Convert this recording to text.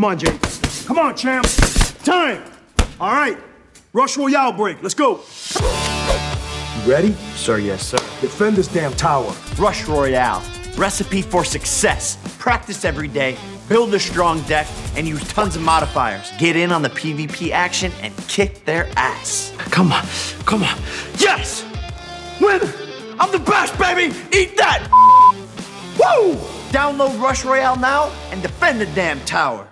Come on, Jake. Come on, champ. Time. All right. Rush Royale break. Let's go. You ready? Sir, yes, sir. Defend this damn tower. Rush Royale. Recipe for success. Practice every day, build a strong deck, and use tons of modifiers. Get in on the PvP action and kick their ass. Come on, come on. Yes! Win! I'm the best, baby! Eat that! Woo! Download Rush Royale now and defend the damn tower.